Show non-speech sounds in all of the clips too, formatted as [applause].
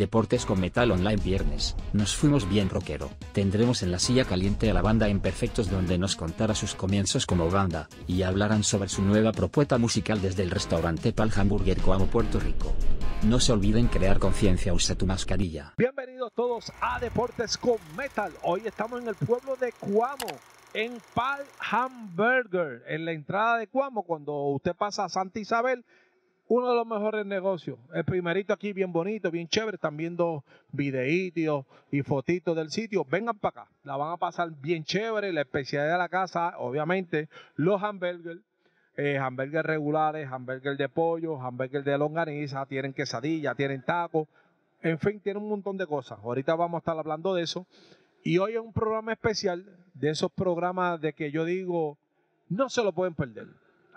Deportes con Metal Online viernes, nos fuimos bien rockero. Tendremos en la silla caliente a la banda Imperfectos donde nos contara sus comienzos como banda, y hablarán sobre su nueva propuesta musical desde el restaurante Pal Hamburger Coamo Puerto Rico. No se olviden crear conciencia, usa tu mascarilla. Bienvenidos todos a Deportes con Metal. Hoy estamos en el pueblo de Cuamo, en Pal Hamburger, en la entrada de Cuamo, cuando usted pasa a Santa Isabel, uno de los mejores negocios. El primerito aquí bien bonito, bien chévere. Están viendo videitos y fotitos del sitio. Vengan para acá. La van a pasar bien chévere. La especialidad de la casa, obviamente, los hamburgers. Eh, regulares, hamburgues de pollo, hamburgues de longaniza, tienen quesadilla, tienen tacos, en fin, tienen un montón de cosas. Ahorita vamos a estar hablando de eso. Y hoy es un programa especial de esos programas de que yo digo, no se lo pueden perder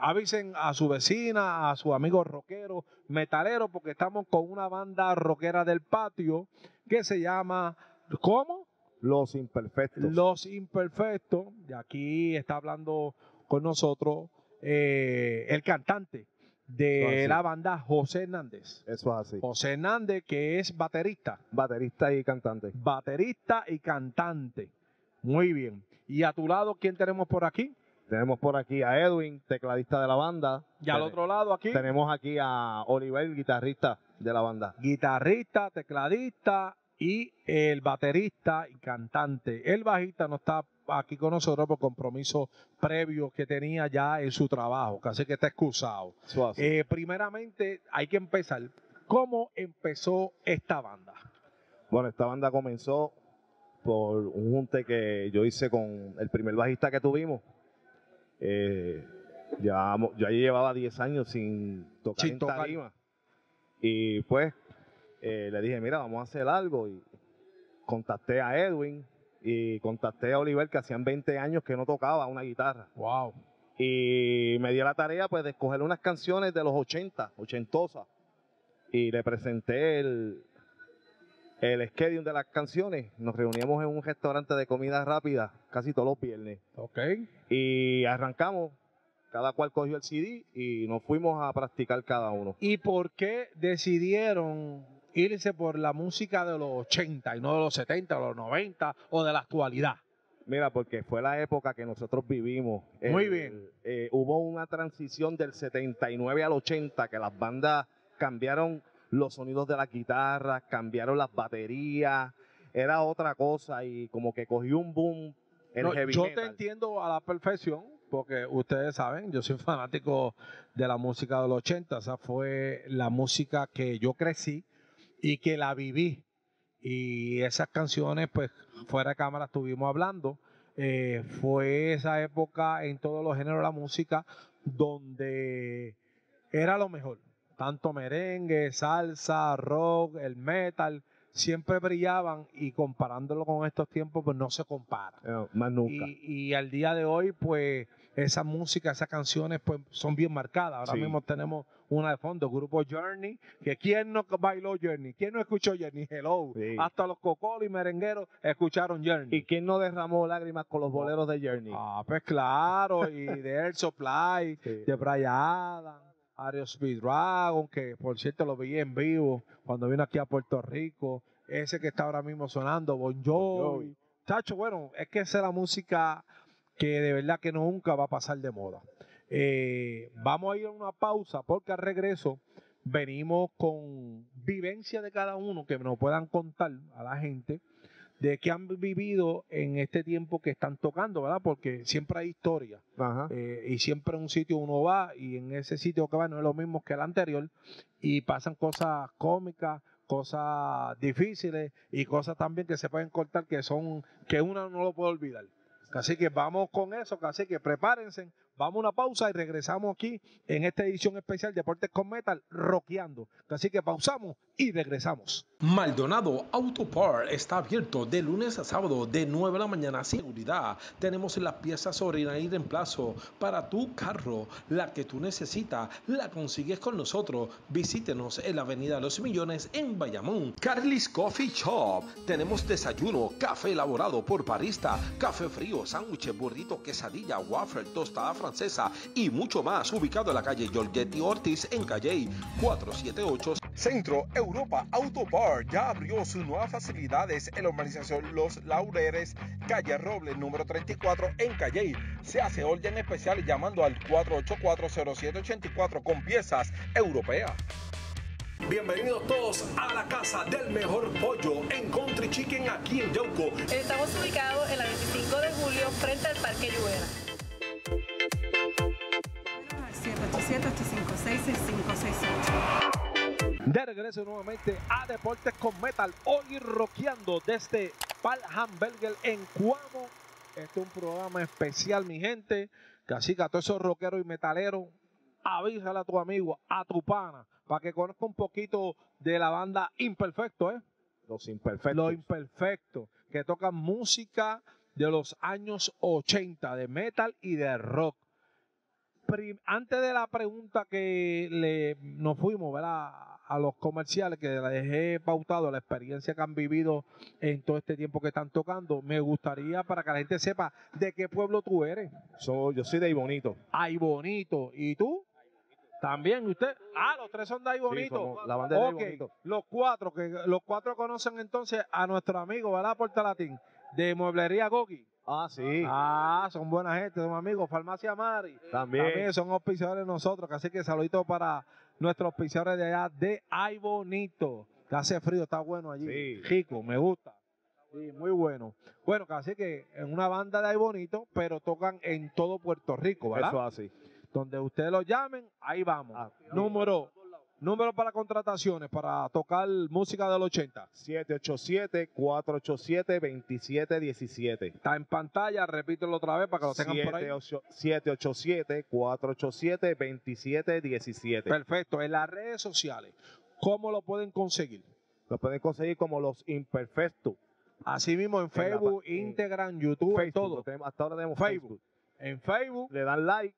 avisen a su vecina, a su amigo rockero, metalero, porque estamos con una banda rockera del patio que se llama, ¿cómo? Los Imperfectos. Los Imperfectos. Y aquí está hablando con nosotros eh, el cantante de la banda José Hernández. Eso es así. José Hernández, que es baterista. Baterista y cantante. Baterista y cantante. Muy bien. ¿Y a tu lado quién tenemos por aquí? Tenemos por aquí a Edwin, tecladista de la banda. Y al otro lado aquí. Tenemos aquí a Oliver, guitarrista de la banda. Guitarrista, tecladista y el baterista y cantante. El bajista no está aquí con nosotros por compromisos previos que tenía ya en su trabajo, casi que está excusado. Eh, primeramente hay que empezar. ¿Cómo empezó esta banda? Bueno, esta banda comenzó por un junte que yo hice con el primer bajista que tuvimos, eh, yo ahí llevaba 10 años sin tocar en tarima. Y pues eh, le dije, mira, vamos a hacer algo. Y contacté a Edwin y contacté a Oliver, que hacían 20 años que no tocaba una guitarra. Wow. Y me dio la tarea pues de escoger unas canciones de los 80, ochentosas. Y le presenté el, el schedule de las canciones. Nos reuníamos en un restaurante de comida rápida casi todos los viernes. Ok. Y arrancamos. Cada cual cogió el CD y nos fuimos a practicar cada uno. ¿Y por qué decidieron irse por la música de los 80 y no de los 70, o los 90 o de la actualidad? Mira, porque fue la época que nosotros vivimos. Muy bien. Eh, hubo una transición del 79 al 80 que las bandas cambiaron los sonidos de la guitarra, cambiaron las baterías, era otra cosa y como que cogió un boom el heavy Yo te entiendo a la perfección, porque ustedes saben, yo soy fanático de la música de los 80, esa fue la música que yo crecí y que la viví. Y esas canciones, pues fuera de cámara estuvimos hablando. Eh, fue esa época en todos los géneros de la música donde era lo mejor tanto merengue, salsa, rock, el metal, siempre brillaban y comparándolo con estos tiempos, pues no se compara. más nunca. Y, al día de hoy, pues esa música, esas canciones, pues son bien marcadas. Ahora mismo tenemos una de fondo, grupo Journey, que quién no bailó Journey, quién no escuchó Journey, Hello. Hasta los cocolos y merengueros escucharon Journey. ¿Y quién no derramó lágrimas con los boleros de Journey? Ah, pues claro, y de Air [laughs] Supply, de Brian Adams. Ario Speedwagon, que por cierto lo vi en vivo cuando vino aquí a Puerto Rico. Ese que está ahora mismo sonando, Bon Jovi. Tacho, bueno, es que esa es la música que de verdad que nunca va a pasar de moda. Eh, vamos a ir a una pausa porque al regreso venimos con vivencia de cada uno que nos puedan contar a la gente de qué han vivido en este tiempo que están tocando, ¿verdad? Porque siempre hay historia. Eh, y siempre en un sitio uno va y en ese sitio que va no es lo mismo que el anterior y pasan cosas cómicas, cosas difíciles y cosas también que se pueden cortar que son que uno no lo puede olvidar. Así que vamos con eso, así que prepárense Vamos a una pausa y regresamos aquí en esta edición especial Deportes con Metal, rockeando. Así que pausamos y regresamos. Maldonado Auto Part está abierto de lunes a sábado de 9 de la mañana. Seguridad. Tenemos las piezas orina y reemplazo para tu carro. La que tú necesitas la consigues con nosotros. Visítenos en la Avenida Los Millones en Bayamón. Carly's Coffee Shop. Tenemos desayuno, café elaborado por barista, café frío, sándwiches, burrito, quesadilla, waffle, tostada francesa y mucho más, ubicado en la calle Giorgetti Ortiz en calle 478. Centro Europa Auto Bar ya abrió sus nuevas facilidades en la urbanización Los Laureles, calle Roble, número 34 en Calle. Se hace orden especial llamando al 4840784 con piezas europeas. Bienvenidos todos a la casa del mejor pollo en Country Chicken aquí en Yauco. Estamos ubicados en la 25 de julio frente al Parque Lluvera. Regreso nuevamente a Deportes con Metal, hoy rockeando desde Palhamberger en Cuamo. Este es un programa especial, mi gente. Casi que a todos esos rockeros y metaleros, avísale a tu amigo, a tu pana, para que conozca un poquito de la banda Imperfecto, ¿eh? Los imperfectos. Los Imperfectos, que tocan música de los años 80, de metal y de rock. Antes de la pregunta que le, nos fuimos, ¿verdad? A los comerciales, que le dejé pautado la experiencia que han vivido en todo este tiempo que están tocando, me gustaría para que la gente sepa de qué pueblo tú eres. So- yo soy de Ibonito. Ay, bonito. ¿Y tú? También, usted. Ah, los tres son de ahí bonito. la banda de Ibonito. los cuatro, que los cuatro conocen entonces a nuestro amigo, ¿verdad? Porta Latín, de Mueblería Gogi. Ah, sí. Ah, son buena gente, son amigos. Farmacia Mari. También. También son auspiciadores de nosotros. Así que saludito para nuestros auspiciadores de allá de Ay Bonito. Que hace frío, está bueno allí. Sí. Rico, me gusta. Sí, muy bueno. Bueno, casi que en una banda de Ay Bonito, pero tocan en todo Puerto Rico, ¿verdad? Eso así. Donde ustedes lo llamen, ahí vamos. Ah, número, número para contrataciones, para tocar música del 80. 787-487-2717. Está en pantalla, repítelo otra vez para que lo tengan por ahí. 787-487-2717. Perfecto, en las redes sociales, ¿cómo lo pueden conseguir? Lo pueden conseguir como los imperfectos. Así mismo en En la Facebook, en Instagram, YouTube, Facebook. todo. tenemos- hasta ahora tenemos Facebook. Facebook. En Facebook, Le dan like.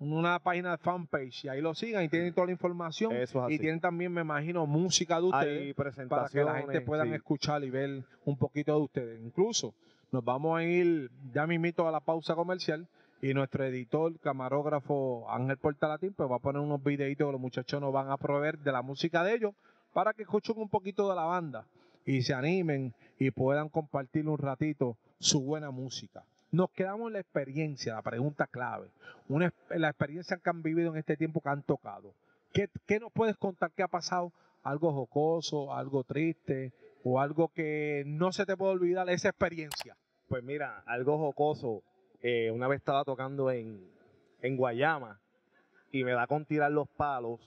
Una página de fanpage, y ahí lo sigan y tienen toda la información. Eso es y tienen también, me imagino, música de ustedes. Para que la gente pueda sí. escuchar y ver un poquito de ustedes. Incluso nos vamos a ir ya mismito a la pausa comercial y nuestro editor, camarógrafo Ángel Portalatín, pues va a poner unos videitos que los muchachos nos van a proveer de la música de ellos para que escuchen un poquito de la banda y se animen y puedan compartir un ratito su buena música. Nos quedamos en la experiencia, la pregunta clave, una, la experiencia que han vivido en este tiempo que han tocado. ¿Qué, qué nos puedes contar? ¿Qué ha pasado? ¿Algo jocoso, algo triste o algo que no se te puede olvidar esa experiencia? Pues mira, algo jocoso. eh, una vez estaba tocando en, en Guayama y me da con tirar los palos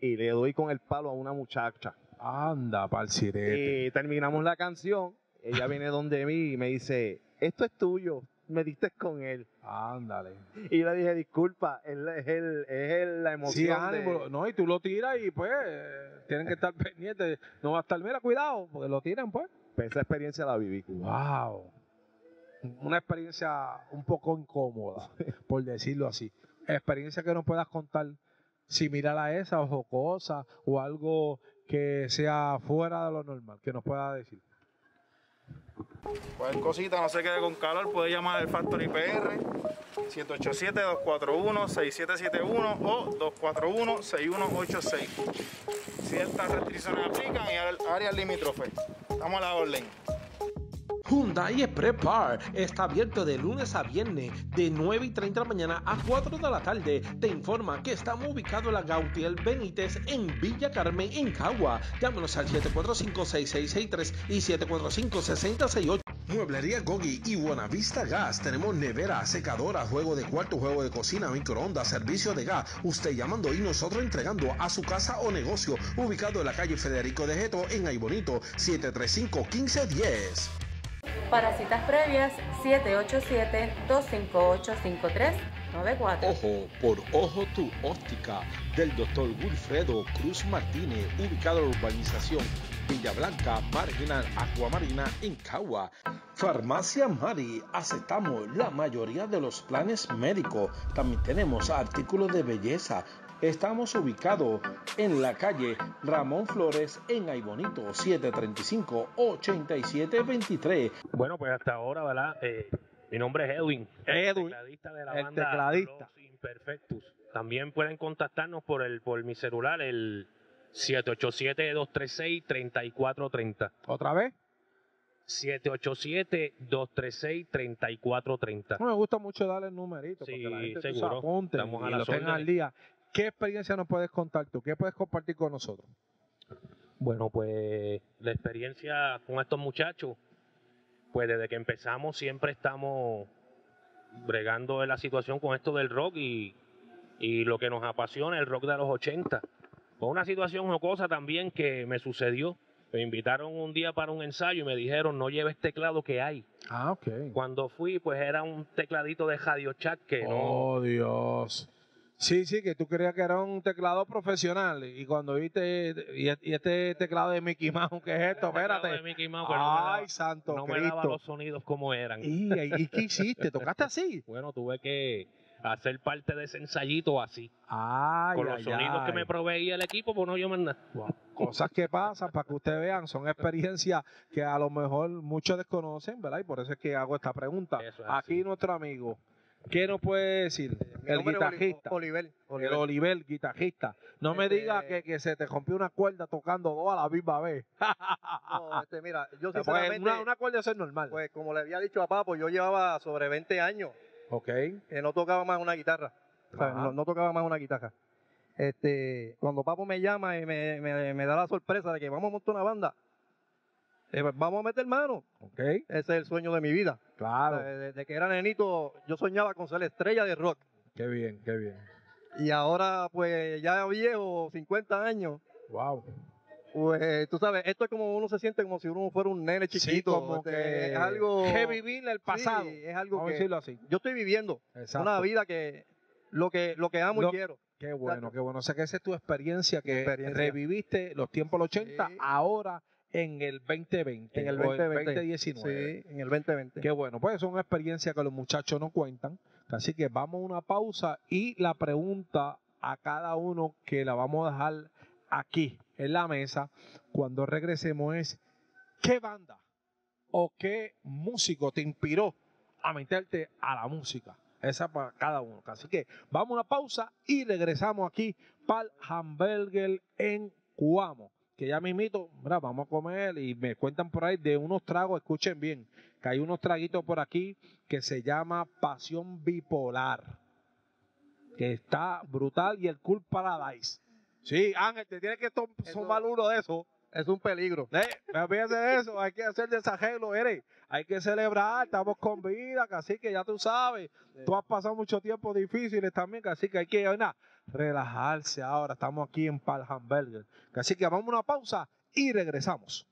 y le doy con el palo a una muchacha. Anda, pa'l. Y terminamos la canción. Ella viene donde mí y me dice, esto es tuyo, me diste con él. Ándale. Y yo le dije, disculpa, es, el, es el- la emoción. Sí, ánimo, de- no, y tú lo tiras y pues eh, tienen que estar [laughs] pendientes. No va a estar, mira, cuidado, porque lo tiran pues. Pues esa experiencia la viví. Wow. Una experiencia un poco incómoda, [laughs] por decirlo así. Experiencia que no puedas contar similar a esa o jocosa o algo que sea fuera de lo normal, que nos pueda decir. Cualquier cosita, no se quede con calor, puede llamar al Factory PR 787-241-6771 o 241-6186. Ciertas restricciones aplican y áreas limítrofes. Estamos a la orden. Hyundai Express Park está abierto de lunes a viernes de 9 y 30 de la mañana a 4 de la tarde. Te informa que estamos ubicados en la Gautier Benítez en Villa Carmen, en Cagua. Llámanos al 745-6663 y 745-6068. Mueblería Gogi y Buenavista Gas. Tenemos nevera, secadora, juego de cuarto, juego de cocina, microondas, servicio de gas. Usted llamando y nosotros entregando a su casa o negocio. Ubicado en la calle Federico de Geto en Aybonito, 735-1510. Para citas previas, 787-258-5394. Ojo por Ojo Tu Óptica del Dr. Wilfredo Cruz Martínez, ubicado en la urbanización Villa Blanca, Marginal, Acuamarina, en Cagua. Farmacia Mari, aceptamos la mayoría de los planes médicos. También tenemos artículos de belleza. Estamos ubicados en la calle Ramón Flores en Aybonito, 735-8723. Bueno, pues hasta ahora, ¿verdad? Eh, mi nombre es Edwin, Edwin, tecladista de la el banda tecladista. Los Imperfectus. También pueden contactarnos por el por mi celular, el 787-236-3430. ¿Otra vez? 787-236-3430. No me gusta mucho darle el numerito Sí, porque la gente seguro. se apunte Estamos a y las lo tengan al día. ¿Qué experiencia nos puedes contar tú? ¿Qué puedes compartir con nosotros? Bueno, pues la experiencia con estos muchachos, pues desde que empezamos siempre estamos bregando en la situación con esto del rock y, y lo que nos apasiona, el rock de los 80. Con una situación jocosa también que me sucedió. Me invitaron un día para un ensayo y me dijeron, no lleves teclado que hay. Ah, ok. Cuando fui, pues era un tecladito de Radio Chat que no... Oh, Dios. Sí, sí, que tú creías que era un teclado profesional y cuando viste, y, y este teclado de Mickey Mouse, ¿qué es esto? Espérate. de Mickey Mouse, pero no me Ay, daba- santo no me daba los sonidos como eran. ¿Y, y qué hiciste? ¿Tocaste así? [laughs] Bueno, tuve que hacer parte de ese ensayito así. Ay, con los ay, sonidos que me proveía el equipo, pues no yo más nada. Cosas que pasan para que ustedes vean, son experiencias que a lo mejor muchos desconocen, ¿verdad? Y por eso es que hago esta pregunta. Es Aquí así. nuestro amigo, ¿qué nos puede decir? Mi el guitarrista. Oliver. El Oliver. Oliver, guitarrista. No me Este- digas que, que se te rompió una cuerda tocando dos a la misma vez. [laughs] No, este, mira, yo sinceramente, una, una cuerda es normal. pues como le había dicho a Papo, yo llevaba sobre 20 años ok. que no tocaba más una guitarra. O sea, no, no tocaba más una guitarra. Este, cuando Papo me llama y me, me- me da la sorpresa de que vamos a montar una banda, eh, vamos a meter mano. Ok. Ese es el sueño de mi vida. Claro. Desde que era nenito, yo soñaba con ser estrella de rock. Qué bien, qué bien. Y ahora, pues ya viejo, 50 años, Wow. pues tú sabes, esto es como uno se siente como si uno fuera un nene chiquito. Sí, como este, que es algo. revivir el pasado. Sí, es algo Vamos a que decirlo así. yo estoy viviendo. Exacto. Una vida que lo que lo que amo Lo- y quiero. Qué bueno, qué bueno. O sea que esa es tu experiencia que Experiencia. reviviste los tiempos del 80 Sí. ahora en el 2020 En el o 2020. 2019. Sí, en el 2020. Qué bueno, pues es una experiencia que los muchachos no cuentan. Así que vamos a una pausa y la pregunta a cada uno que la vamos a dejar aquí en la mesa cuando regresemos es ¿qué banda o qué músico te inspiró a meterte a la música? Esa para cada uno. Así que vamos a una pausa y regresamos aquí para el Hamburger en Cuamo. Que ya mismito, mira, vamos a comer y me cuentan por ahí de unos tragos, escuchen bien, que hay unos traguitos por aquí que se llama Pasión Bipolar. Que está brutal y el Cool Paradise. Sí, Ángel, te tienes que tomar uno de esos. Es un peligro. Eh, no de eso, hay que hacer desajelo, eres. Hay que celebrar, estamos con vida, así que ya tú sabes. Tú has pasado mucho tiempo difíciles también, así que hay que nada, relajarse ahora. Estamos aquí en Pal Hamburger. Así que vamos a una pausa y regresamos.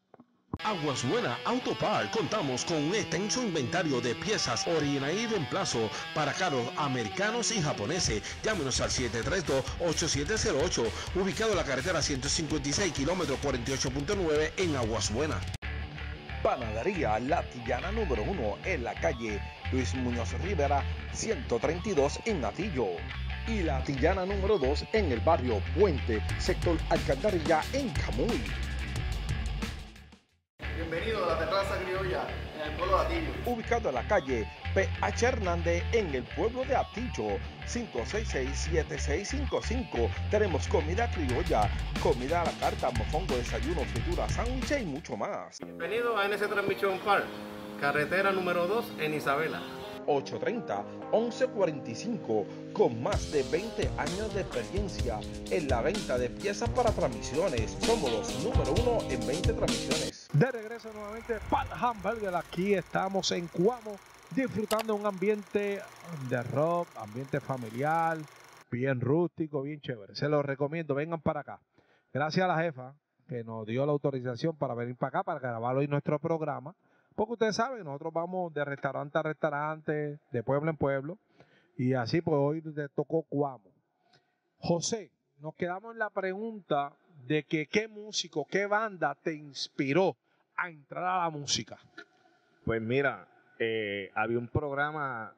Aguas Buena Auto Park contamos con un extenso inventario de piezas original y reemplazo para carros americanos y japoneses. Llámenos al 732-8708, ubicado en la carretera 156, kilómetro 48.9 en Aguas Buena. Panadería La Tillana número 1 en la calle Luis Muñoz Rivera 132 en Atillo. Y La Tillana número 2 en el barrio Puente, sector Alcantarilla en Camuy. Bienvenido a la terraza criolla en el pueblo de Atillo. Ubicado en la calle PH Hernández en el pueblo de Atillo 566-7655. Tenemos comida criolla, comida a la carta, mofongo, desayuno, fritura, sándwich y mucho más. Bienvenido a NS Transmission Park, carretera número 2 en Isabela. 830-1145 con más de 20 años de experiencia en la venta de piezas para transmisiones. Somos los número uno en 20 transmisiones. De regreso nuevamente para Hamburger. Aquí estamos en Cuamo disfrutando un ambiente de rock, ambiente familiar, bien rústico, bien chévere. Se los recomiendo, vengan para acá. Gracias a la jefa que nos dio la autorización para venir para acá, para grabar hoy nuestro programa. Porque ustedes saben, nosotros vamos de restaurante a restaurante, de pueblo en pueblo. Y así pues hoy le tocó Cuamo. José, nos quedamos en la pregunta de que qué músico, qué banda te inspiró a entrar a la música. Pues mira, eh, había un programa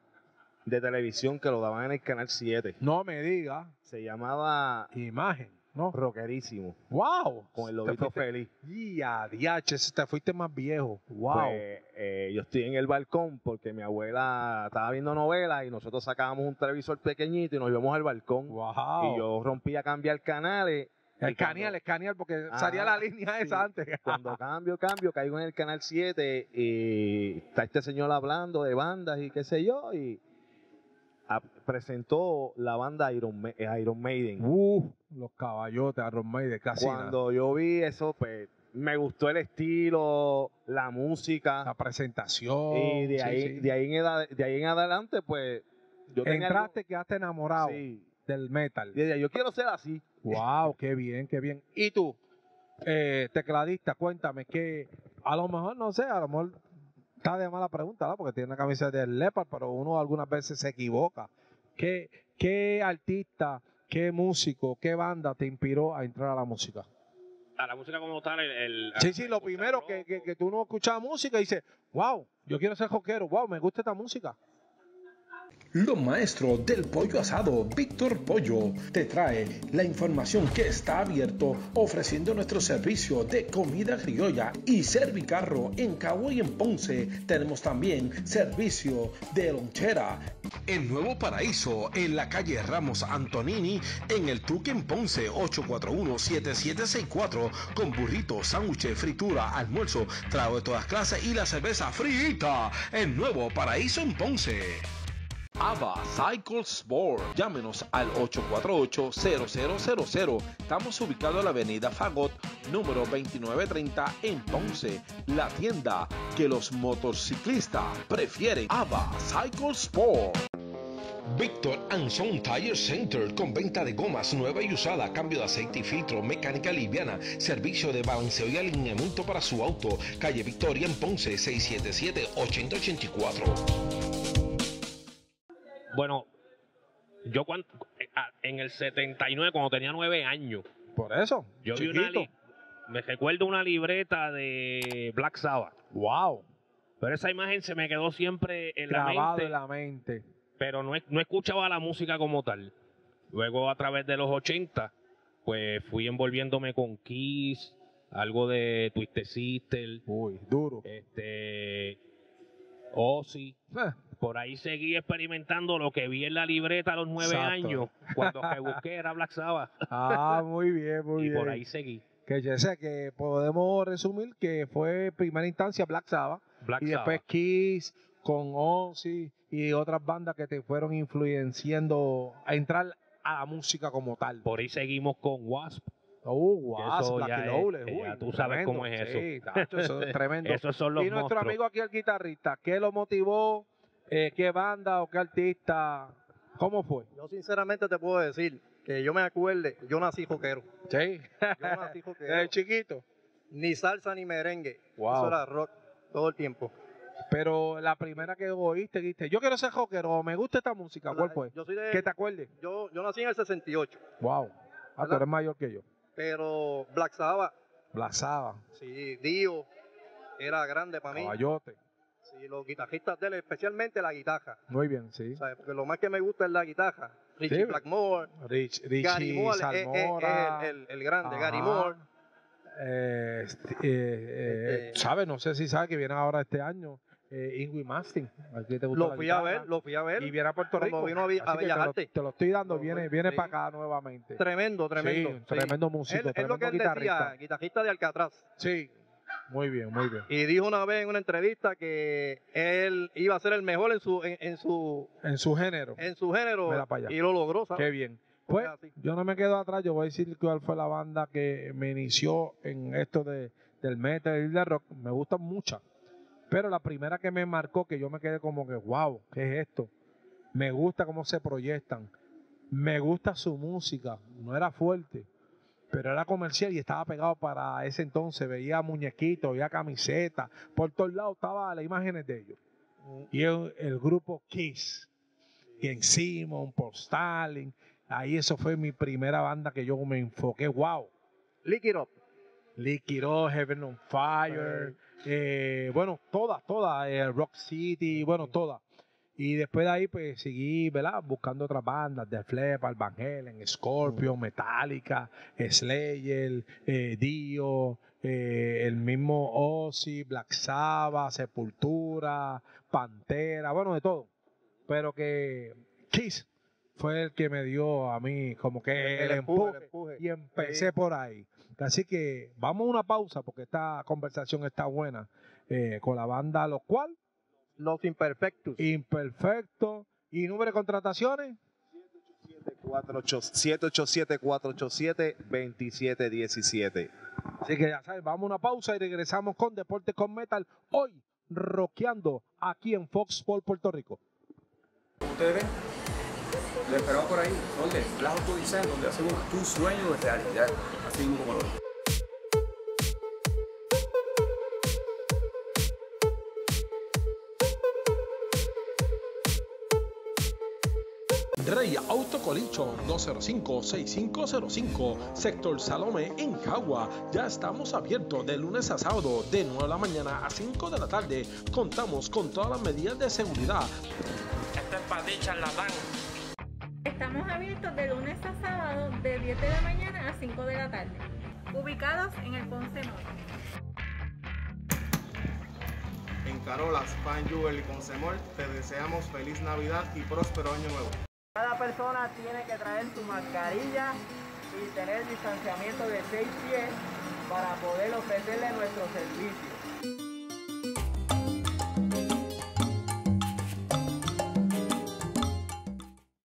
de televisión que lo daban en el canal 7. No me diga Se llamaba imagen, ¿no? Rockerísimo, wow. con el lobito feliz. Y a te fuiste más viejo. Wow. Pues, eh, yo estoy en el balcón porque mi abuela estaba viendo novelas y nosotros sacábamos un televisor pequeñito y nos íbamos al balcón. wow. Y yo rompí a cambiar canales [laughs] escanear, escanear, porque Ajá, salía la línea sí. esa antes. [laughs] Cuando cambio, cambio, caigo en el canal 7 y está este señor hablando de bandas y qué sé yo, y a- presentó la banda Iron, Ma- eh, Iron Maiden. Uh, los caballotes, Iron Maiden, casi nada. Cuando yo vi eso, pues me gustó el estilo, la La música, presentación. y de sí, ahí, sí. De, ahí en eda- de ahí en adelante, pues yo tenía algo- Entraste, quedaste enamorado sí, del metal. y decía, yo quiero ser así. Wow, qué bien, qué bien. Y tú, eh, tecladista, cuéntame que a lo mejor, no sé, a lo mejor está de mala pregunta, ¿verdad? Porque tiene una camisa del Leopard, pero uno algunas veces se equivoca. ¿Qué, qué artista, qué músico, qué banda te inspiró a entrar a la música? A la música como tal, el... el- Sí, sí, lo primero que, que, que tú no escuchabas música y dices, wow, yo quiero ser rockero, wow, me gusta esta música. Los maestros del pollo asado, Víctor Pollo, te trae la información que está abierto ofreciendo nuestro servicio de comida criolla y servicarro en Cabo y en Ponce. Tenemos también servicio de lonchera. En Nuevo Paraíso, en la calle Ramos Antonini, en el Truque en Ponce, 841-7764, con burritos, sándwiches, fritura, almuerzo, trago de todas clases y la cerveza frita. En Nuevo Paraíso en Ponce. Ava Cycle Sport. Llámenos al 848-0000. Estamos ubicados en la avenida Fagot, número 2930 en Ponce. La tienda que los motociclistas prefieren. Ava Cycle Sport. Víctor Anson Tire Center con venta de gomas nueva y usada, cambio de aceite y filtro, mecánica liviana, servicio de balanceo y alineamiento para su auto. Calle Victoria en Ponce 677-8084. Bueno, yo cuando, en el 79, cuando tenía nueve años, Por eso, yo vi una li- me recuerdo una libreta de Black Sabbath. Wow, Pero esa imagen se me quedó siempre en la grabado mente, en la mente. pero no, no escuchaba la música como tal. Luego, a través de los 80, pues fui envolviéndome con Kiss, algo de Twisted Sister, Uy, duro. este, Ozzy. Eh, Por ahí seguí experimentando lo que vi en la libreta a los nueve Exacto. años, cuando que busqué era Black Sabbath. [laughs] Ah, muy bien, muy y bien. por ahí seguí. Que yo sé que podemos resumir que fue en primera instancia Black Sabbath Black y después Sabbath. Kiss con Ozzy y otras bandas que te fueron influenciando a entrar a la música como tal. Por ahí seguimos con Wasp. Uh, Wasp, Black ya Lowell, uy, ya tú sabes cómo es eso. Sí, tacho, eso es [laughs] tremendo. Esos son los y nuestro monstruos. amigo aquí, el guitarrista, ¿qué lo motivó? Eh, ¿Qué banda o qué artista? ¿Cómo fue? Yo sinceramente te puedo decir que yo me acuerde, yo nací joquero. Sí. Yo nací [laughs] joquero. Desde chiquito. ni salsa ni merengue. Wow. Eso era rock todo el tiempo. Pero la primera que oíste, dijiste, yo quiero ser rockero, me gusta esta música, ¿cuál fue? Yo soy de, Que te acuerdes. yo, yo nací en el 68, Wow. Ah, tú eres mayor que yo. pero Black Sabbath, Blasaba, sí, Dio, era grande para mí. caballote. Sí, los guitarristas de él, especialmente la guitarra. Muy bien, sí. O sea, porque lo más que me gusta es la guitarra. Richie Sí. Blackmore, Rich, Richie Gary Moore es- es- es Salmora. el, el- el grande, Ajá. Gary Moore. Eh, este, eh, eh, Este- ¿Sabes? No sé si sabes que viene ahora este año eh, Ingrid Mastin. ¿A ti te gusta Lo fui a ver, lo fui a ver. Y viene a Puerto Rico. vino a Bellas te lo-. Te lo estoy dando, Lo- viene, viene sí. para acá nuevamente. Tremendo, tremendo. Sí, sí. tremendo músico, Él- es lo que él guitarrista. decía, guitarrista de Alcatraz. Sí, muy bien, muy bien. Y dijo una vez en una entrevista que él iba a ser el mejor en su en, en su En su género. en su género y lo logró, ¿sabes? Qué bien. Pues yo no me quedo atrás, yo voy a decir cuál fue la banda que me inició en esto de, del metal y del rock. Me gustan muchas. Pero la primera que me marcó, que yo me quedé como que, wow, ¿qué es esto? Me gusta cómo se proyectan. Me gusta su música. No era fuerte, pero era comercial y estaba pegado para ese entonces. Veía muñequitos, veía camisetas. Por todos lados estaban las imágenes de ellos. Y el, el grupo Kiss. Ken Simon, Paul Stalin. Ahí eso fue mi primera banda que yo me enfoqué. Wow. Lick It Up. Lick It Up, Heaven on Fire. eh, bueno, todas, todas. eh, Rock City, bueno, todas. Y después de ahí, pues seguí, ¿verdad? Buscando otras bandas, The Flep, Van Halen, Scorpion, Metallica, Slayer, eh, Dio, eh, el mismo Ozzy, Black Sabbath, Sepultura, Pantera, bueno, de todo. Pero que Kiss fue el que me dio a mí como que el, El empuje, empuje, el empuje. y empecé Sí. por ahí. Así que vamos a una pausa porque esta conversación está buena eh, con la banda Lo Cual, Los imperfectos. Imperfecto y número de contrataciones. 787-487-2717. Así que ya saben, vamos a una pausa y regresamos con Deportes con Metal. Hoy, rockeando aquí en Fox Sports Puerto Rico. Ustedes ven, lo esperamos por ahí, donde Flash Auto Design, donde hacemos tu sueño de realidad, así mismo como lo Rey Autocolicho 205-6505, sector Salome en Cagua. Ya estamos abiertos de lunes a sábado, de 9 de la mañana a 5 de la tarde. Contamos con todas las medidas de seguridad. Esto es para charlatán. Estamos abiertos de lunes a sábado de 10 de la mañana a 5 de la tarde. Ubicados en el Ponce Mall. En Carolas, Fan Jewel y Consemol te deseamos feliz Navidad y próspero año nuevo. Cada persona tiene que traer su mascarilla y tener distanciamiento de 6 pies para poder ofrecerle nuestro servicio.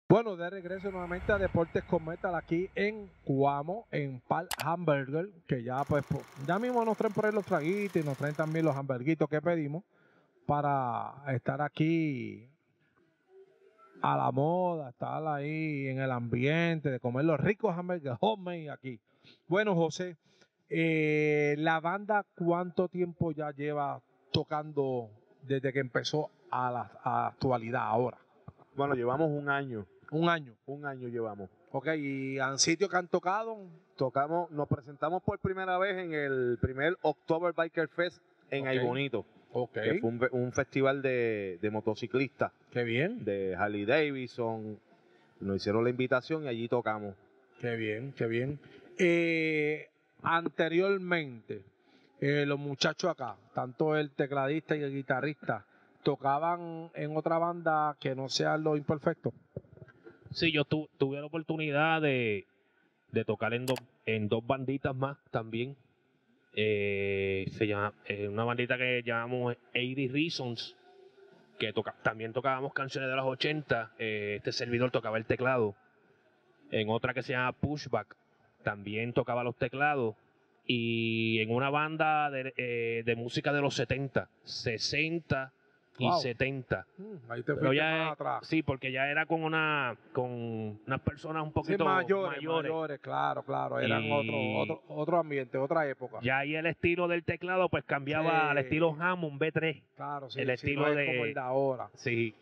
Bueno, de regreso nuevamente a Deportes con Metal aquí en Cuamo, en Pal Hamburger, que ya pues ya mismo nos traen por ahí los traguitos y nos traen también los hamburguitos que pedimos para estar aquí a la moda, estar ahí en el ambiente, de comer los ricos hamburgues homemade aquí. Bueno, José, eh, la banda, ¿cuánto tiempo ya lleva tocando desde que empezó a la a la actualidad ahora? Bueno, llevamos un año. Un año. Un año llevamos. Ok, ¿y en sitios que han tocado? Tocamos, nos presentamos por primera vez en el primer October Biker Fest en Ok. Ay Bonito. Ok. Que fue un, un festival de, de motociclistas. Qué bien. De Harley Davidson. Nos hicieron la invitación y allí tocamos. Qué bien, qué bien. Eh, anteriormente, eh, los muchachos acá, tanto el tecladista y el guitarrista, tocaban en otra banda que no sean los imperfectos. Sí, yo tu- tuve la oportunidad de, de tocar en, dos en dos banditas más también. Eh, se llama eh, una bandita que llamamos 80 Reasons, que toca, también tocábamos canciones de los 80. eh, este servidor tocaba el teclado. En otra que se llama Pushback, también tocaba los teclados. Y en una banda de, de música de los 70, 60 y Wow. 70. Mm, ahí te fuiste más atrás. Sí, porque ya era con una con unas personas un Sí, poquito mayores, mayores. mayores, claro, claro. Eran Y- otro, otro, otro ambiente, otra época. Ya ahí el estilo del teclado pues cambiaba Sí. al estilo Hammond B3. Claro, sí, el sí, estilo no es de como el de ahora. Sí.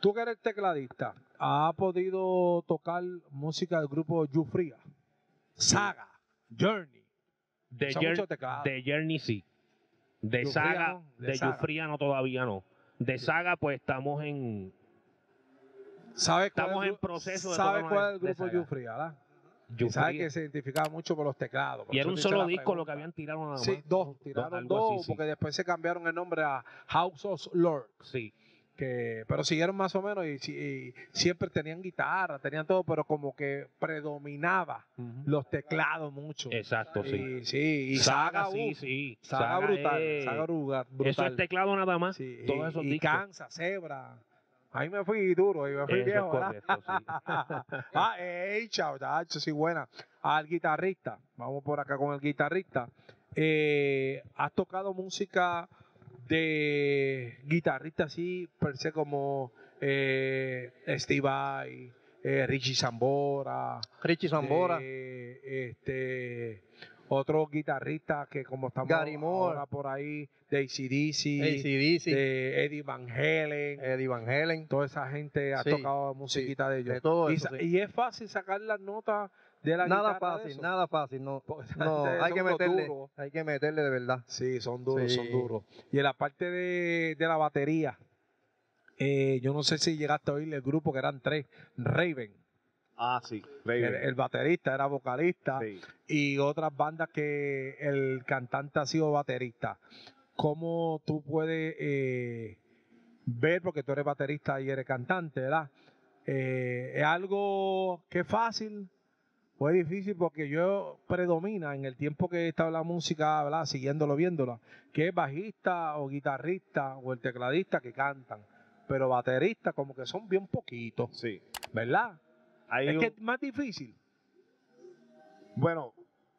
Tú que eres tecladista, ¿has podido tocar música del grupo Jufria? Saga, Journey. De, Son Jour- muchos teclados. de Journey sí. De Saga, no, de de, no todavía no. De Saga pues estamos en ¿Sabes cuál Estamos el en proceso de ¿Sabes tocarnos cuál es el grupo Saga. Jufria, verdad? Y sabes que se identificaba mucho por los teclados. por y era un solo disco lo que habían tirado nada más. Sí, dos, tiraron algo dos, así, sí. porque después se cambiaron el nombre a House of Lords. Sí. Que, pero siguieron más o menos y, y siempre tenían guitarra, tenían todo, pero como que predominaba los teclados mucho. Exacto, sí. Y, sí, y Saga, sí, uf, sí. Saga, brutal, es- Saga brutal. Eso es teclado nada más. Sí, todos y, esos y discos. Zebra. Ahí me fui duro, y me fui Eso es viejo, correcto, sí. [laughs] ah, ey, chao, sí, buena. Al guitarrista, vamos por acá con el guitarrista. Eh, ¿Has tocado música de guitarrista así, per se como eh, Steve Vai, eh, Richie Zambora? Richie Zambora. eh, este, otros guitarristas que como estamos Gary Moore. ahora por ahí, de ACDC, AC/DC. de Eddie Van Halen, Eddie Van Halen. toda esa gente ha Sí, tocado musiquita de ellos. de todo y, eso, sa- sí. y es fácil sacar las notas de la Nada fácil, nada fácil. No, [laughs] no Son hay que meterle. duros. Hay que meterle de verdad. Sí, son duros, Sí. son duros. Y en la parte de, de la batería, eh, yo no sé si llegaste a oír el grupo que eran tres, Raven. Ah, sí. El, baterista era vocalista Sí. y otras bandas que el cantante ha sido baterista. ¿Cómo tú puedes eh, ver, porque tú eres baterista y eres cantante, ¿verdad? Eh, es algo que es fácil, fue difícil porque yo predomina en el tiempo que en la música, ¿verdad? siguiéndolo, viéndola, que es bajista o guitarrista o el tecladista que cantan, pero bateristas como que son bien poquitos. Sí. ¿Verdad? Hay es un- que es más difícil. Bueno,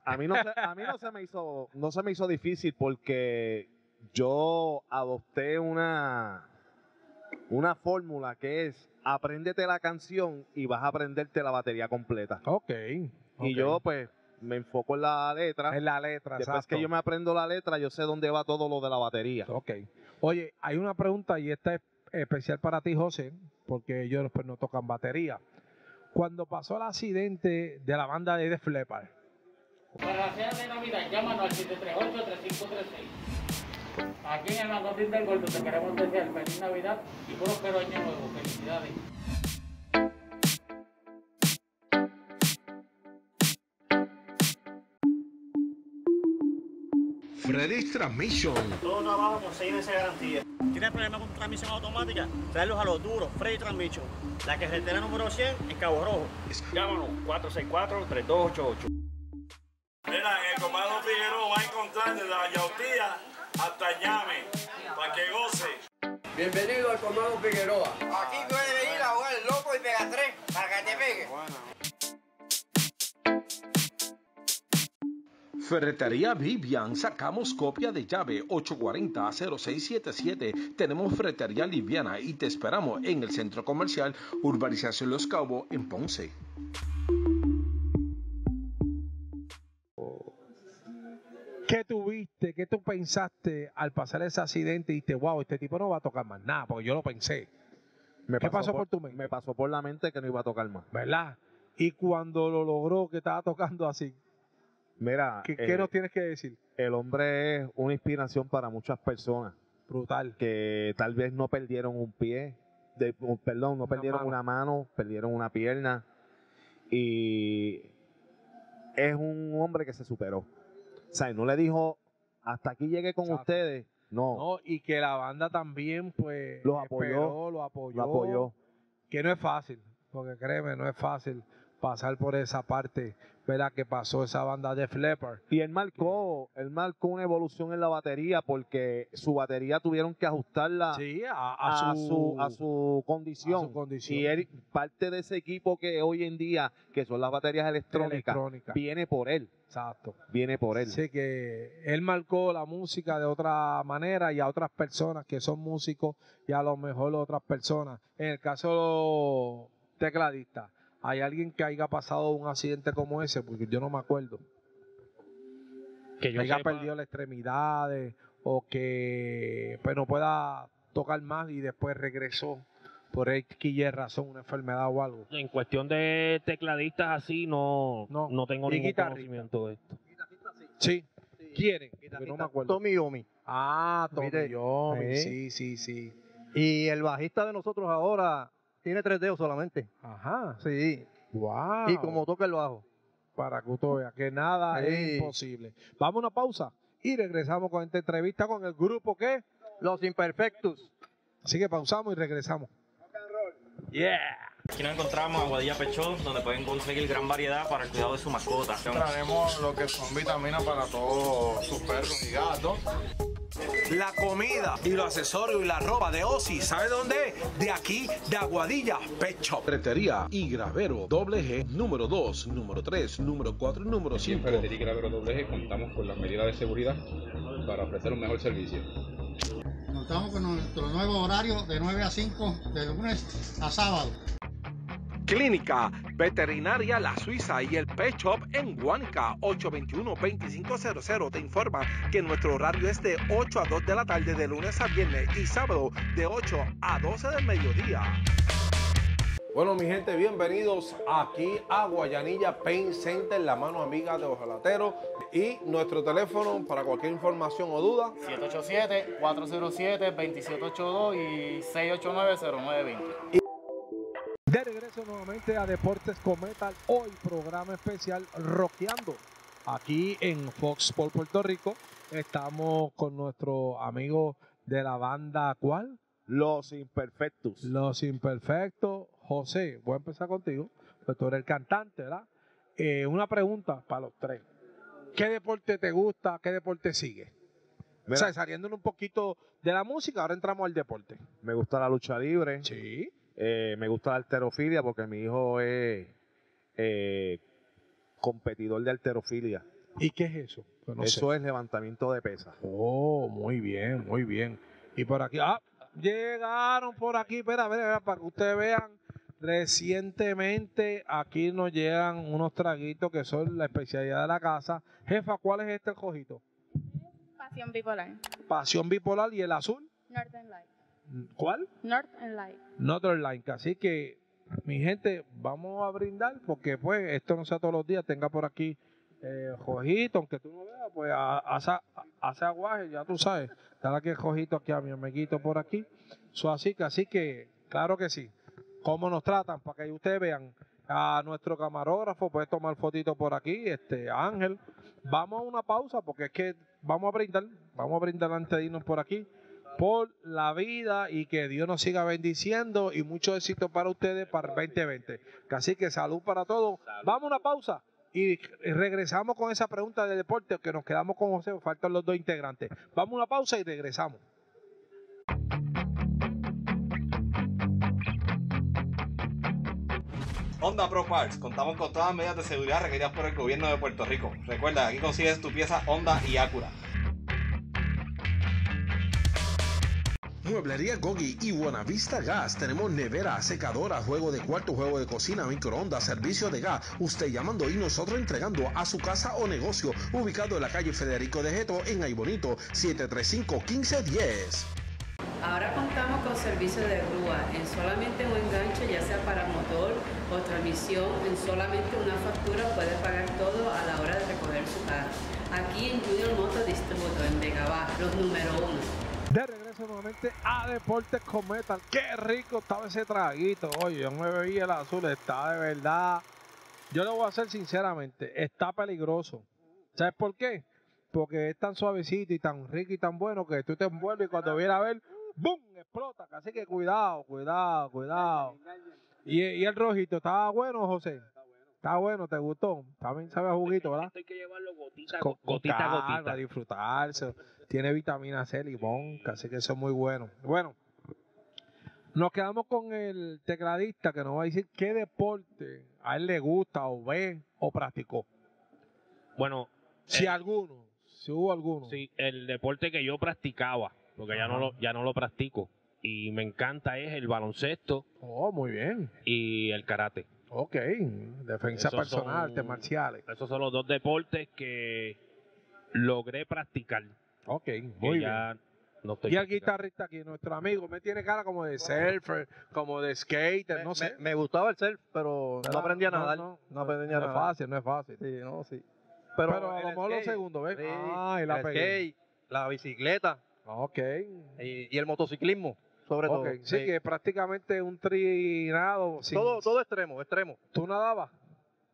a mí no se, a mí no se me hizo no se me hizo difícil porque yo adopté una una fórmula que es apréndete la canción y vas a aprenderte la batería completa. Ok. Y yo pues me enfoco en la letra. En la letra, Después exacto. que yo me aprendo la letra, yo sé dónde va todo lo de la batería. Ok. Oye, hay una pregunta y esta es especial para ti, José, porque ellos pues, no tocan batería. Cuando pasó el accidente de la banda de Def Leppard, Para la cena de Navidad, llámanos al 738-3536. Aquí en el Macotín del Gordo te queremos desear feliz Navidad y próspero año nuevo. Felicidades. Freddy's Transmission. Todo trabajo con 6 meses de garantía. ¿Tienes problemas con transmisión automática? Traerlos a los duros, Freddy Transmission. La carretera número 100 en Cabo Rojo. Llámanos 464-3288. Mira, en el comando Figueroa va a encontrar desde la yautía hasta llame, para que goce. Bienvenido al Comando Figueroa. Aquí puedes venir a jugar loco y pega tres para que te pegue. Ferretería Vivian, sacamos copia de llave 840-0677. Tenemos ferretería liviana y te esperamos en el centro comercial Urbanización Los Cabos en Ponce. ¿Qué tuviste, qué tú pensaste al pasar ese accidente y dijiste, wow, este tipo no va a tocar más nada? Porque yo lo pensé, Me ¿Qué pasó por tu mente? Me pasó por la mente que no iba a tocar más. ¿verdad? Y cuando lo logró, que estaba tocando así, Mira, ¿qué, eh, qué nos tienes que decir? el hombre es una inspiración para muchas personas. Brutal. Que tal vez no perdieron un pie, de- perdón, no Una perdieron mano. una mano, perdieron una pierna. Y es un hombre que se superó. O sea, no le dijo, hasta aquí llegué con Exacto. ustedes. No, No, y que la banda también, pues, Los apoyó, esperó, lo apoyó. lo apoyó. Que no es fácil, porque créeme, no es fácil pasar por esa parte, ¿verdad? Que pasó esa banda de Leppard. Y él marcó, él marcó una evolución en la batería porque su batería tuvieron que ajustarla Sí, a, a, a su, a su condición. a su condición. Y él, parte de ese equipo que hoy en día, que son las baterías electrónicas, Electrónica. viene por él. Exacto. Viene por él. Así que él marcó la música de otra manera y a otras personas que son músicos y a lo mejor otras personas. En el caso de los tecladistas, ¿hay alguien que haya pasado un accidente como ese? Porque yo no me acuerdo. Que yo haya sepa- perdido las extremidades o que pues no pueda tocar más y después regresó por X y razón, una enfermedad o algo. En cuestión de tecladistas así, no, no. tengo ningún conocimiento de esto. Sí. ¿Quieren? Porque no me acuerdo. Tommy Yomi. Ah, Tommy. Yomi, Sí. sí, sí, sí. Y el bajista de nosotros ahora tiene tres dedos solamente. Ajá. Sí. Wow. Y como toca el bajo. Para que usted vea que nada es imposible. Vamos a una pausa y regresamos con esta entrevista con el grupo que Los Imperfectos. Así que pausamos y regresamos. Yeah. Aquí nos encontramos Aguadilla Pechón, donde pueden conseguir gran variedad para el cuidado de su mascota. Traemos lo que son vitaminas para todos sus perros y gatos. La comida y los accesorios y la ropa de Osi, ¿sabe dónde? De aquí, de Aguadilla, Pecho. Ferretería y Gravero doble G, número 2, número 3, número 4 y número Aquí 5. en Ferretería y Gravero Doble G contamos con las medidas de seguridad para ofrecer un mejor servicio. Contamos con nuestro nuevo horario de 9 a 5 de lunes a sábado. Clínica Veterinaria La Suiza y el Pet Shop en Guanica 821-2500 te informa que nuestro horario es de 8 a 2 de la tarde de lunes a viernes y sábado de 8 a 12 del mediodía. Bueno, mi gente, bienvenidos aquí a Guayanilla Paint Center, la mano amiga de Ojalatero. Y nuestro teléfono para cualquier información o duda. 787-407-2782 y 689-0920. De regreso nuevamente a Deportes Cometal, hoy programa especial Rockeando. Aquí en Fox por Puerto Rico estamos con nuestro amigo de la banda ¿cuál? Los Imperfectos. Los Imperfectos, José, voy a empezar contigo, pues tú eres el cantante, ¿verdad? Eh, una pregunta para los tres. ¿Qué deporte te gusta? ¿Qué deporte sigue? O sea, saliendo un poquito de la música, ahora entramos al deporte. Me gusta la lucha libre. Sí. Eh, me gusta la alterofilia porque mi hijo es eh, competidor de alterofilia. ¿Y qué es eso? No Eso sé. es levantamiento de pesas. Oh, muy bien, muy bien. Y por aquí, ah, llegaron por aquí, espera, espera, espera, para que ustedes vean. Recientemente aquí nos llegan unos traguitos que son la especialidad de la casa. Jefa, ¿cuál es este cojito? Pasión bipolar. Pasión bipolar y el azul. Northern Light. ¿Cuál? Northern Light. Northern Line. Así que, mi gente, vamos a brindar porque pues esto no sea todos los días. Tenga por aquí eh, jojito, aunque tú no veas, pues a- hace, hace aguaje, ya tú sabes. Dale aquí el jojito aquí a mi amiguito por aquí. So, así que, así que, claro que sí. ¿Cómo nos tratan? Para que ustedes vean. A nuestro camarógrafo, puedes tomar fotito por aquí, este Ángel. Vamos a una pausa porque es que vamos a brindar, vamos a brindar antes de irnos por aquí por la vida y que Dios nos siga bendiciendo y mucho éxito para ustedes para el 2020. Así que salud para todos. Vamos a una pausa y regresamos con esa pregunta de deporte que nos quedamos con José, faltan los dos integrantes. Vamos a una pausa y regresamos. Honda Pro Parts, contamos con todas las medidas de seguridad requeridas por el gobierno de Puerto Rico. Recuerda, aquí consigues tu pieza Honda y Acura. Mueblería Gogi y Buenavista Gas. Tenemos nevera, secadora, juego de cuarto, juego de cocina, microondas, servicio de gas. Usted llamando y nosotros entregando a su casa o negocio. Ubicado en la calle Federico de Geto en Aybonito, 735-1510. Ahora contamos con servicio de grúa en solamente un enganche, ya sea para motor o transmisión, en solamente una factura puede pagar todo a la hora de recoger su carro. Aquí en Junior Motor Distributor, en Vega los número uno. De regreso nuevamente a Deportes con Metal. Qué rico estaba ese traguito. Oye, yo me bebí el azul, está de verdad. Yo le voy a hacer sinceramente, está peligroso. ¿Sabes por qué? Porque es tan suavecito y tan rico y tan bueno que tú te envuelves y cuando vienes a ver, ¡boom! explota. Así que cuidado, cuidado, cuidado. Y el rojito, ¿estaba bueno, José? Está bueno, ¿te gustó? También sabe a juguito, ¿verdad? Hay que llevarlo gotita, con gotita, calma, gotita. a disfrutarse. Tiene vitamina C, limón, así que eso es muy bueno. Bueno, nos quedamos con el tecladista que nos va a decir qué deporte a él le gusta o ve o practicó. Bueno, Si alguno, si hubo alguno. Sí, el deporte que yo practicaba, porque ya no, lo, ya no lo practico, y me encanta es el baloncesto Oh, muy bien. y el karate. Ok, defensa Esos personal, son- artes marciales. Esos son los dos deportes que logré practicar. Ok, muy ya no estoy Y el guitarrista aquí, nuestro amigo, me tiene cara como de surfer, como de skater, no sé. Me, me gustaba el surf, pero no aprendí a No, nadar. no, No, aprendí a no es fácil, no es fácil. Sí, no, sí. Pero, Pero, a lo mejor lo skate, segundo, ¿ves? sí, ah, y la el skate, la bicicleta. Ok. Y, y el motociclismo, sobre todo. Sí, que prácticamente un trinado. sin- Todo, todo extremo, extremo. ¿Tú nadabas?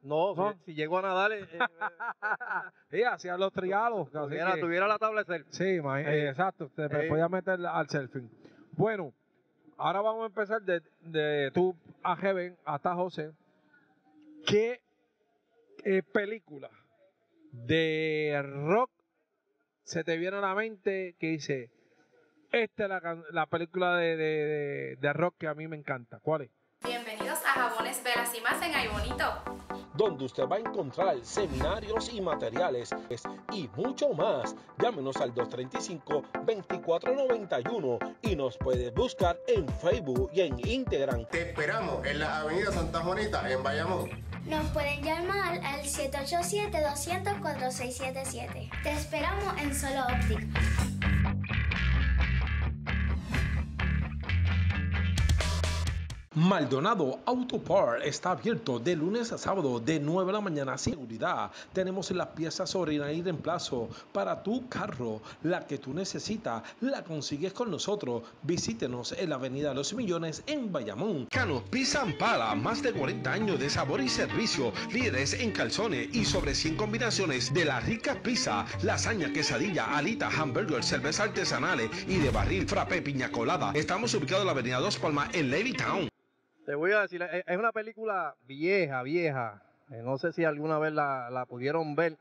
No, No. Si, si llego a nadar, eh, eh, [laughs] Sí, hacían los trialos. así tuviera, que- tuviera la tabla de surf. Sí, Eh, exacto. Te eh. podía meter al surfing. Bueno, ahora vamos a empezar de, de tú a Heaven hasta José. ¿Qué película de rock se te viene a la mente que dice, esta es la, la película de, de- de- de rock que a mí me encanta? ¿Cuál es? Bienvenidos a Jabones Veras y más en Ay Bonito. donde usted va a encontrar seminarios y materiales y mucho más. Llámenos al 235-2491 y nos puede buscar en Facebook y en Instagram. Te esperamos en la Avenida Santa Juanita, en Bayamón. Nos pueden llamar al 787-200-4677. Te esperamos en Solo Óptica. Maldonado Auto Part está abierto de lunes a sábado de 9 de la mañana seguridad. Tenemos las piezas orina y reemplazo para tu carro. La que tú necesitas la consigues con nosotros. Visítenos en la Avenida Los Millones en Bayamón. Cano Pizza and Pala, más de 40 años de sabor y servicio. Líderes en calzones y sobre 100 combinaciones de la rica pizza, lasaña, quesadilla, alita, hamburger, cerveza artesanales y de barril, frappé, piña colada. Estamos ubicados en la Avenida Dos Palmas en Levittown. Te voy a decir, es una película vieja, vieja. Eh, No sé si alguna vez la, la pudieron ver.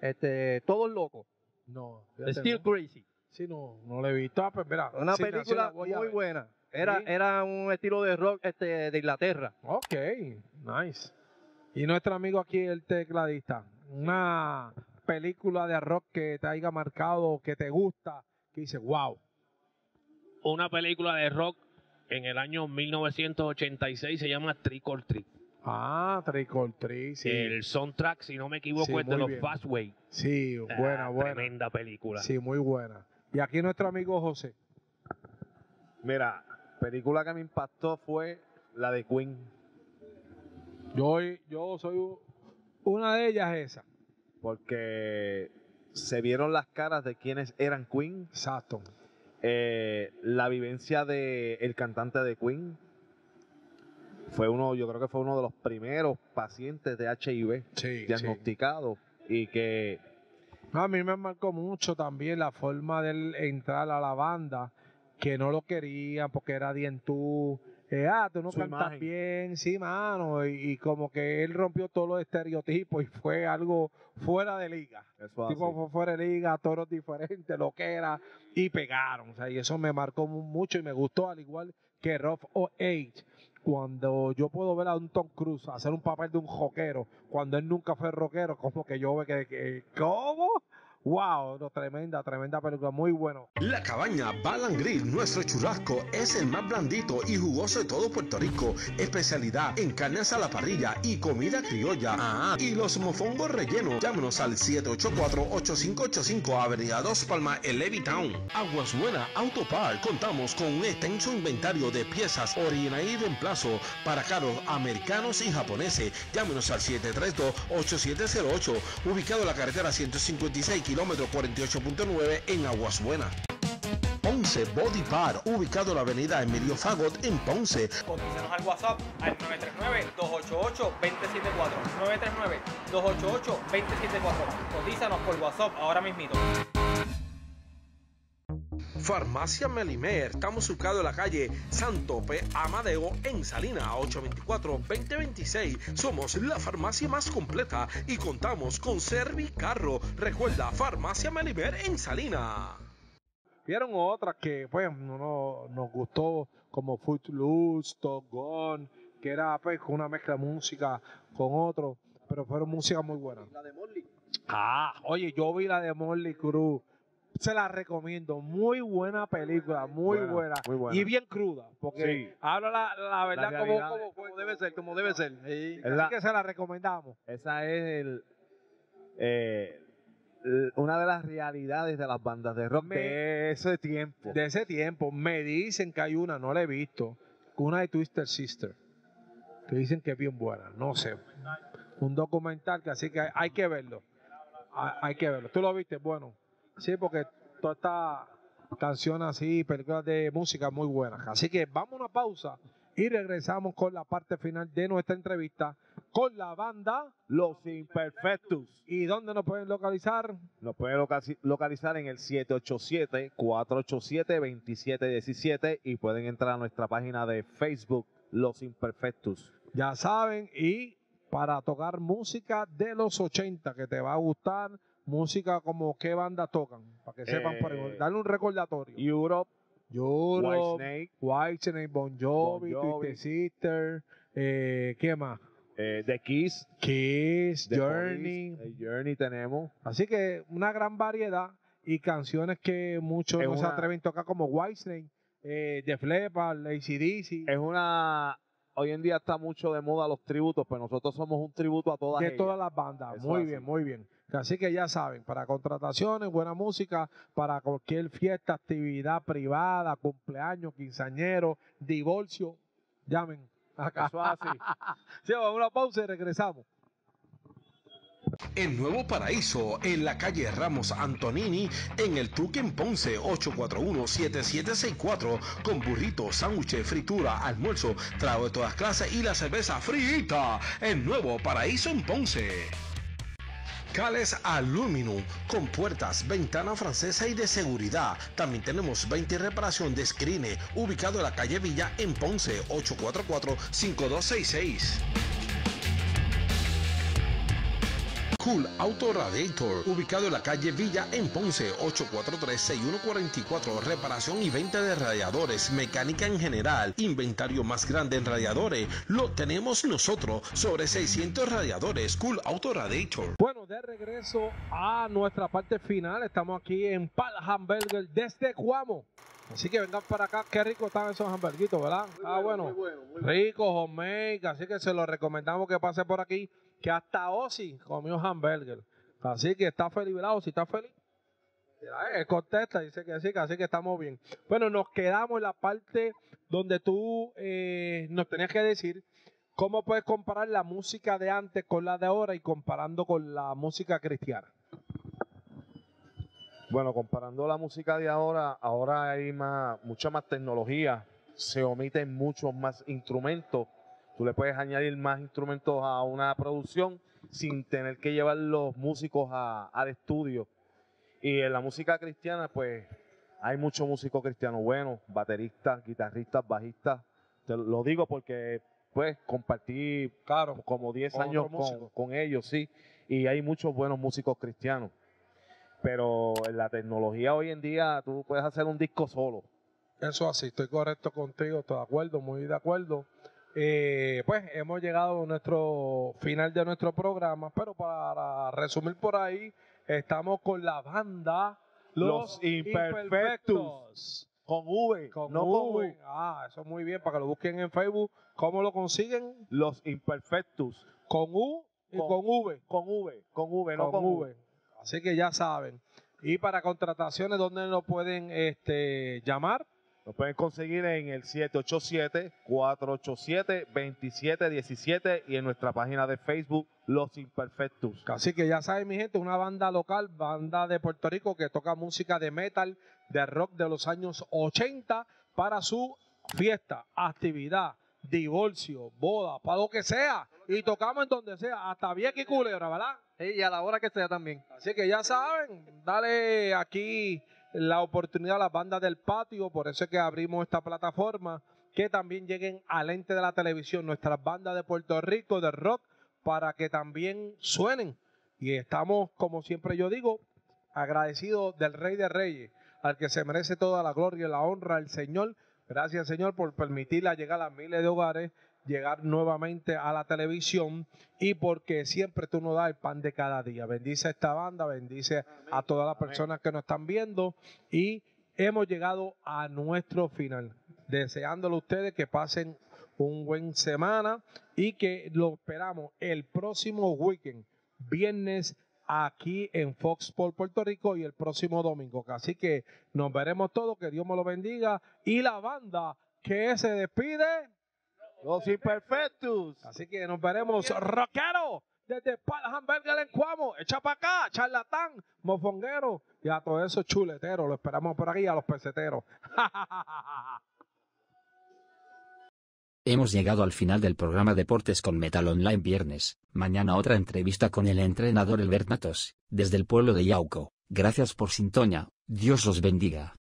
Este, Todos locos. No. Still Crazy. Sí, no, no lo he visto. Ah, pues mira. Una sí, película la muy buena. Era, Sí. era un estilo de rock este, de Inglaterra. Ok, nice. Y nuestro amigo aquí, el tecladista, una película de rock que te haya marcado, que te gusta, que dice, wow. Una película de rock en el año 1986 se llama Trick or Treat. Ah, Trick or Treat, sí. El soundtrack, si no me equivoco, Sí, es de los bien. Fastway. Sí, buena, Ah, buena. Tremenda película. Sí, muy buena. Y aquí nuestro amigo José. Mira, película que me impactó fue la de Queen. Yo, yo soy una de ellas esa. Porque se vieron las caras de quienes eran Queen. Exacto. Eh, la vivencia de el cantante de Queen fue uno, yo creo que fue uno de los primeros pacientes de HIV diagnosticados y que No, a mí me marcó mucho también la forma de él entrar a la banda, que no lo querían porque era dientú. Eh, ah, tú no Su cantas imagen. bien, sí, mano. Y, y como que él rompió todos los estereotipos y fue algo fuera de liga. Eso tipo fue fuera de liga, toros diferentes, lo que era, y pegaron. O sea, y eso me marcó mu- mucho y me gustó, al igual que Rough o Age. Cuando yo puedo ver a un Tom Cruise hacer un papel de un rockero, cuando él nunca fue rockero, como que yo veo que, que ¿cómo? Wow, no, tremenda, tremenda película, muy bueno. La cabaña Balan Grill, nuestro churrasco, es el más blandito y jugoso de todo Puerto Rico. Especialidad en carnes a la parrilla y comida criolla. Ah, y los mofongos rellenos. Llámenos al 784-8585 Avenida Dos Palmas, en Levittown. Aguas Buena Auto Park. Contamos con un extenso inventario de piezas original y reemplazo para carros americanos y japoneses. Llámenos al 732-8708, ubicado en la carretera 156, kilómetro 48.9 en Aguas Buenas. Ponce Body Par, ubicado en la avenida Emilio Fagot en Ponce. Contícenos al WhatsApp al 939-288-2074. 939-288-2074. Contícenos por WhatsApp ahora mismito. Farmacia Melimer, estamos ubicados en la calle Santope Amadeo en Salina 824-2026. Somos la farmacia más completa y contamos con Servicarro. Recuerda, Farmacia Melimer en Salina. Vieron otras que, pues, no, no- nos gustó, como Footloose, Top Gun, que era, pues, con una mezcla de música con otro, pero fueron músicas muy buenas. La de Morley. Ah, oye, yo vi la de Morley Cruz. Se la recomiendo. Muy buena película, muy Buena, buena. muy buena. Y bien cruda, porque Sí. habla la, la verdad como, realidad. como, Como debe ser, como debe ser. Sí. Así la- que se la recomendamos. esa es el, eh, una de las realidades de las bandas de rock Me- de ese tiempo. De ese tiempo, me dicen que hay una, no la he visto, una de Twister Sister, que dicen que es bien buena, no sé. Un documental que así que hay, hay que verlo. Hay, hay que verlo. ¿Tú lo viste? Bueno, sí, porque toda esta canción así, películas de música muy buenas. Así que vamos a una pausa y regresamos con la parte final de nuestra entrevista con la banda Los Imperfectus. ¿Y dónde nos pueden localizar? Nos pueden localizar en el 787-487-2717 y pueden entrar a nuestra página de Facebook, Los Imperfectus. Ya saben, y para tocar música de los 80 que te va a gustar, música como qué banda tocan, para que sepan, por Eh, darle un recordatorio. Europe, Europe, Whitesnake, Whitesnake, Bon Jovi, Bon Jovi. Twisted Sister, eh, ¿qué más? eh, The Kiss, Kiss, The Journey. Police, Journey tenemos. Así que una gran variedad y canciones que muchos Es no se atreven a tocar como Whitesnake, eh, The Leppard, ACDC. Es una... Hoy en día está mucho de moda los tributos, pero nosotros somos un tributo a todas de ellas. todas las bandas. Eso muy así. bien, muy bien. Así que ya saben, para contrataciones, buena música, para cualquier fiesta, actividad privada, cumpleaños, quinceañero, divorcio, llamen acá. Eso así. [laughs] Sí, vamos a una pausa y regresamos. En Nuevo Paraíso, en la calle Ramos Antonini, en el Tuque en Ponce, 841-7764, con burritos, sándwiches, fritura, almuerzo, trago de todas clases y la cerveza frita. En Nuevo Paraíso en Ponce. Cales Aluminum con puertas, ventana francesa y de seguridad. También tenemos 20 reparación de screen ubicado en la calle Villa en Ponce 844-5266. Cool Auto Radiator, ubicado en la calle Villa en Ponce, 843-6144. Reparación y venta de radiadores, mecánica en general, inventario más grande en radiadores. Lo tenemos nosotros, sobre 600 radiadores. Cool Auto Radiator. Bueno, de regreso a nuestra parte final. Estamos aquí en Pal Hamburger desde Cuamo. Así que vengan para acá. Qué rico están esos hamburguitos, ¿verdad? ah, bueno. Rico, homemade. Así que se lo recomendamos que pase por aquí. Que hasta Ozzy comió hamburger. Así que está feliz, ¿verdad? Ozzy está feliz. Él contesta, dice que sí, así que estamos bien. Bueno, nos quedamos en la parte donde tú eh, nos tenías que decir cómo puedes comparar la música de antes con la de ahora y comparando con la música cristiana. Bueno, comparando la música de ahora, ahora hay más, mucha más tecnología, se omiten muchos más instrumentos. Tú le puedes añadir más instrumentos a una producción sin tener que llevar los músicos a- al estudio. Y en la música cristiana, pues hay muchos músicos cristianos buenos, bateristas, guitarristas, bajistas. Te lo digo porque, pues, compartí como 10 con años con, con ellos, sí. Y hay muchos buenos músicos cristianos. Pero en la tecnología hoy en día, tú puedes hacer un disco solo. Eso así, estoy correcto contigo, estoy de acuerdo, muy de acuerdo. Eh, pues hemos llegado a nuestro final de nuestro programa, pero para resumir por ahí, estamos con la banda Los Imperfectos. Con V, Con no con V. Ah, eso muy bien, para que lo busquen en Facebook. ¿Cómo lo consiguen? Los Imperfectus. Con U y Con- con, V. Con V, con V, no con con V. Así que ya saben. Y para contrataciones, ¿dónde nos pueden este, llamar? Nos pueden conseguir en el 787-487-2717 y en nuestra página de Facebook, Los Imperfectus. Así que ya saben, mi gente, una banda local, banda de Puerto Rico que toca música de metal, de rock de los años 80 para su fiesta, actividad, divorcio, boda, para lo que sea. Y tocamos en donde sea, hasta Vieques y Culebra, ¿verdad? y a la hora que sea también. Así que ya saben, dale aquí la oportunidad a las bandas del patio, por eso es que abrimos esta plataforma, que también lleguen al ente de la televisión nuestras bandas de Puerto Rico de rock para que también suenen. Y estamos, como siempre yo digo, agradecidos del Rey de Reyes, al que se merece toda la gloria y la honra, el Señor. Gracias, Señor, por permitirla llegar a miles de hogares, llegar nuevamente a la televisión y porque siempre tú nos das el pan de cada día. Bendice a esta banda, bendice a todas las personas que nos están viendo y hemos llegado a nuestro final. Deseándole a ustedes que pasen un buen semana y que lo esperamos el próximo weekend, viernes aquí en Fox por Puerto Rico y el próximo domingo. Así que nos veremos todos, que Dios me lo bendiga y la banda que se despide. Los Imperfectus. Así que nos veremos, rockero, desde Pal Hamburger en Cuamo. Echa para acá, charlatán, mofonguero y a todos esos chuleteros. Lo esperamos por aquí, a los peseteros. [laughs] Hemos llegado al final del programa Deportes con Metal Online viernes. Mañana otra entrevista con el entrenador Elbert Matos, desde el pueblo de Yauco. Gracias por sintonía. Dios los bendiga.